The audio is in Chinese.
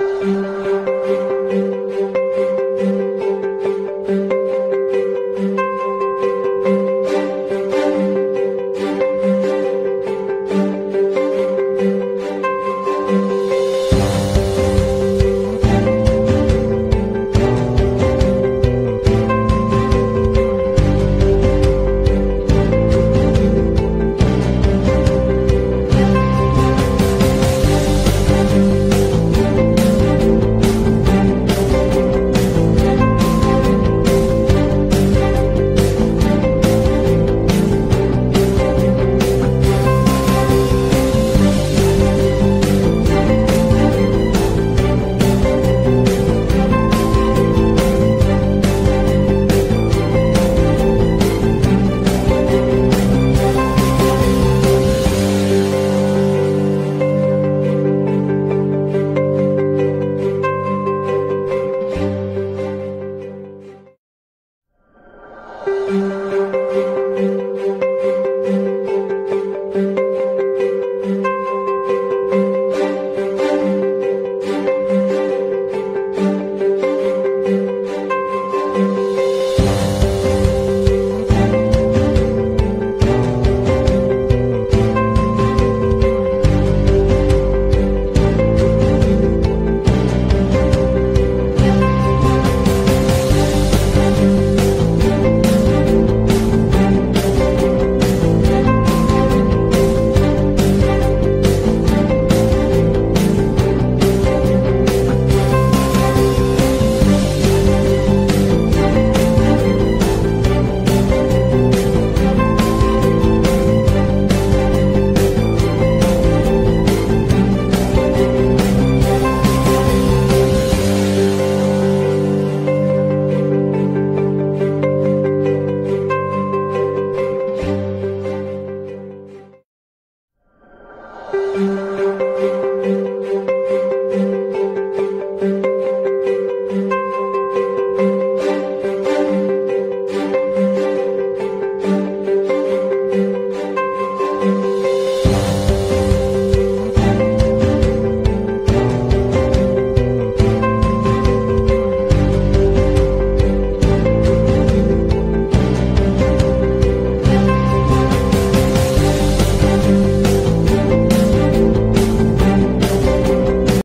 음